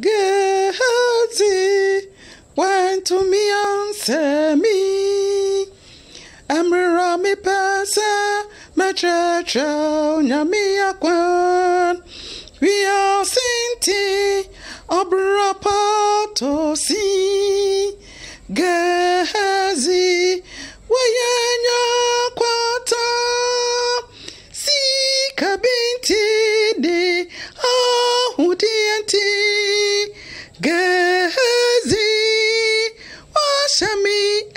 Gehazi went to me and said me. Emra mi pesa me cheche nyami akwan. We are sinti obra pato si. Gehazi wayenya kwata. Si kabinti di ahudianti. Gehazi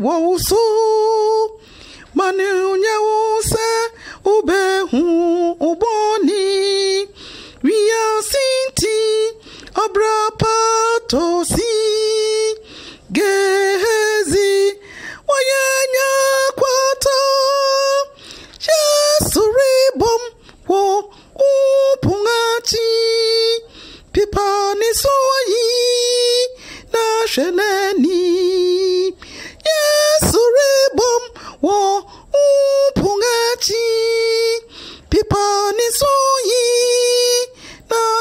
wawuso mani unyawusa ubehu uboni. Ria sinti obra patosi Gehazi wayanya kwata Yesu ribom wo upungachi Pipa ni soyi na Yesu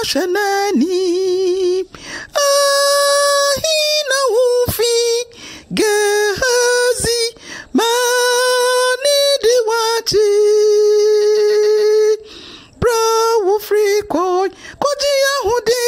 shalani. Ahi ufi gehazi mani diwachi bra ufri koi koji ahudi